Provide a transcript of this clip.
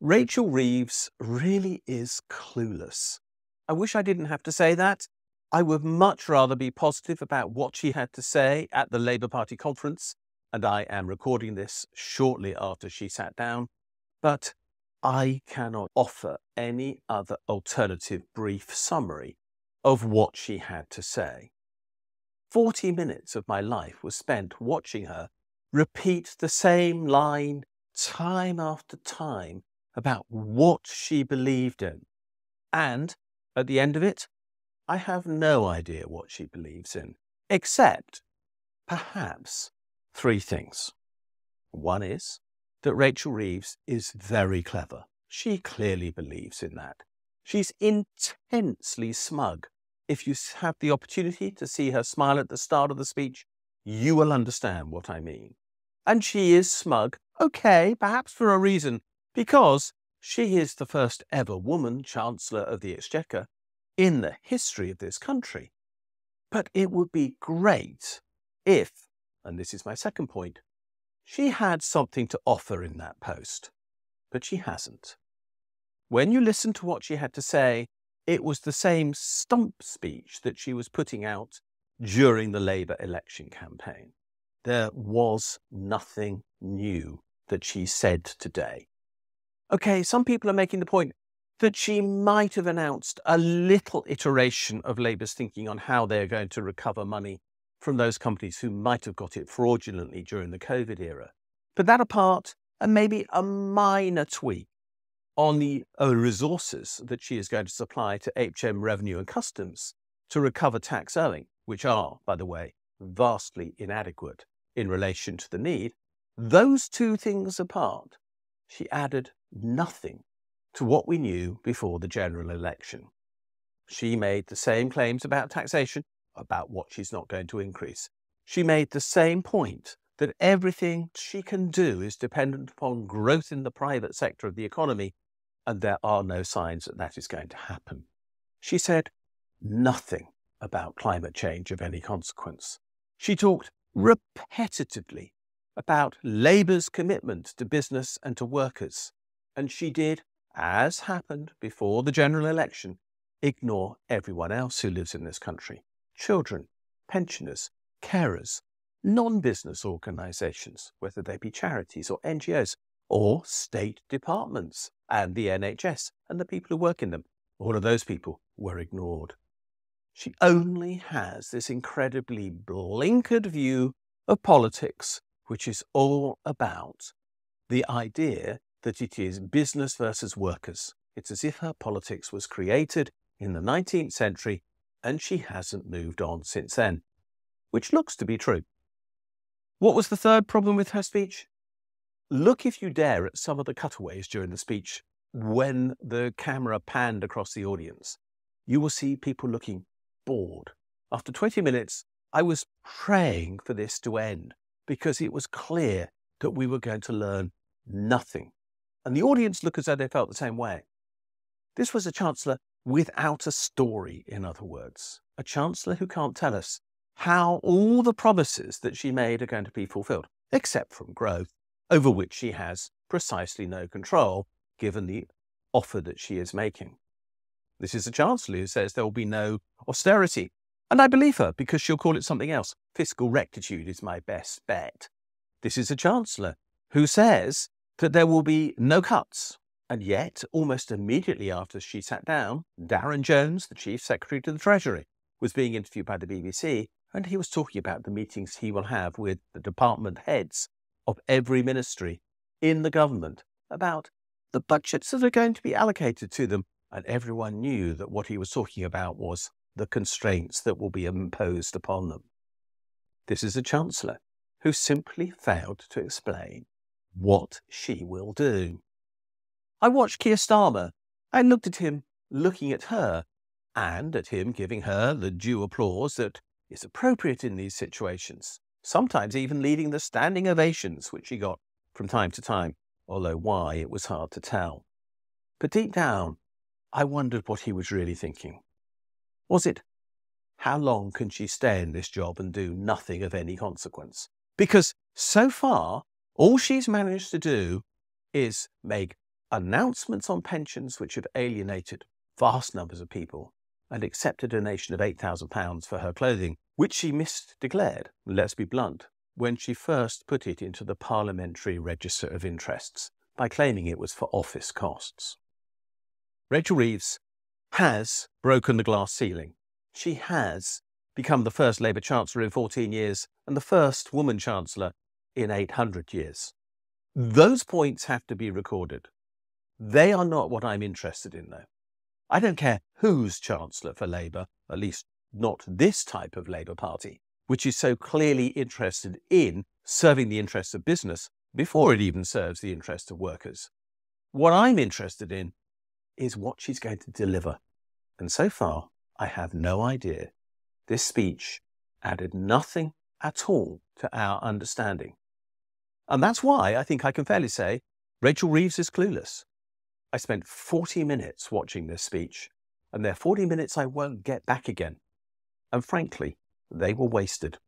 Rachel Reeves really is clueless. I wish I didn't have to say that. I would much rather be positive about what she had to say at the Labour Party conference, and I am recording this shortly after she sat down, but I cannot offer any other alternative brief summary of what she had to say. 40 minutes of my life was spent watching her repeat the same line time after time about what she believed in. And at the end of it, I have no idea what she believes in, except perhaps three things. One is that Rachel Reeves is very clever. She clearly believes in that. She's intensely smug. If you have the opportunity to see her smile at the start of the speech, you will understand what I mean. And she is smug, okay, perhaps for a reason, because she is the first ever woman Chancellor of the Exchequer in the history of this country. But it would be great if, and this is my second point, she had something to offer in that post. But she hasn't. When you listen to what she had to say, it was the same stump speech that she was putting out during the Labour election campaign. There was nothing new that she said today. Okay, some people are making the point that she might have announced a little iteration of Labour's thinking on how they're going to recover money from those companies who might have got it fraudulently during the COVID era. But that apart, and maybe a minor tweak on the uh, resources that she is going to supply to HM Revenue and Customs to recover tax owing, which are, by the way, vastly inadequate in relation to the need, those two things apart, she added nothing to what we knew before the general election. She made the same claims about taxation, about what she's not going to increase. She made the same point that everything she can do is dependent upon growth in the private sector of the economy, and there are no signs that that is going to happen. She said nothing about climate change of any consequence. She talked repetitively about Labour's commitment to business and to workers, and she did, as happened before the general election, ignore everyone else who lives in this country children, pensioners, carers, non business organisations, whether they be charities or NGOs, or state departments and the NHS and the people who work in them. All of those people were ignored. She only has this incredibly blinkered view of politics, which is all about the idea that it is business versus workers. It's as if her politics was created in the 19th century and she hasn't moved on since then, which looks to be true. What was the third problem with her speech? Look, if you dare, at some of the cutaways during the speech when the camera panned across the audience. You will see people looking bored. After 20 minutes, I was praying for this to end because it was clear that we were going to learn nothing. And the audience looked as though they felt the same way. This was a chancellor without a story, in other words, a chancellor who can't tell us how all the promises that she made are going to be fulfilled, except from growth, over which she has precisely no control, given the offer that she is making. This is a chancellor who says there will be no austerity. And I believe her because she'll call it something else. Fiscal rectitude is my best bet. This is a chancellor who says that there will be no cuts. And yet, almost immediately after she sat down, Darren Jones, the Chief Secretary to the Treasury, was being interviewed by the BBC, and he was talking about the meetings he will have with the department heads of every ministry in the government about the budgets that are going to be allocated to them and everyone knew that what he was talking about was the constraints that will be imposed upon them. This is a chancellor who simply failed to explain what she will do. I watched Keir Starmer. I looked at him looking at her and at him giving her the due applause that is appropriate in these situations, sometimes even leading the standing ovations which he got from time to time, although why it was hard to tell. But deep down, I wondered what he was really thinking. Was it, how long can she stay in this job and do nothing of any consequence? Because so far, all she's managed to do is make announcements on pensions which have alienated vast numbers of people and accept a donation of £8,000 for her clothing, which she misdeclared, let's be blunt, when she first put it into the Parliamentary Register of Interests by claiming it was for office costs. Rachel Reeves has broken the glass ceiling. She has become the first Labour Chancellor in 14 years and the first woman Chancellor in 800 years. Those points have to be recorded. They are not what I'm interested in, though. I don't care who's Chancellor for Labour, at least not this type of Labour Party, which is so clearly interested in serving the interests of business before it even serves the interests of workers. What I'm interested in is what she's going to deliver. And so far, I have no idea. This speech added nothing at all to our understanding. And that's why I think I can fairly say Rachel Reeves is clueless. I spent 40 minutes watching this speech, and they're 40 minutes I won't get back again. And frankly, they were wasted.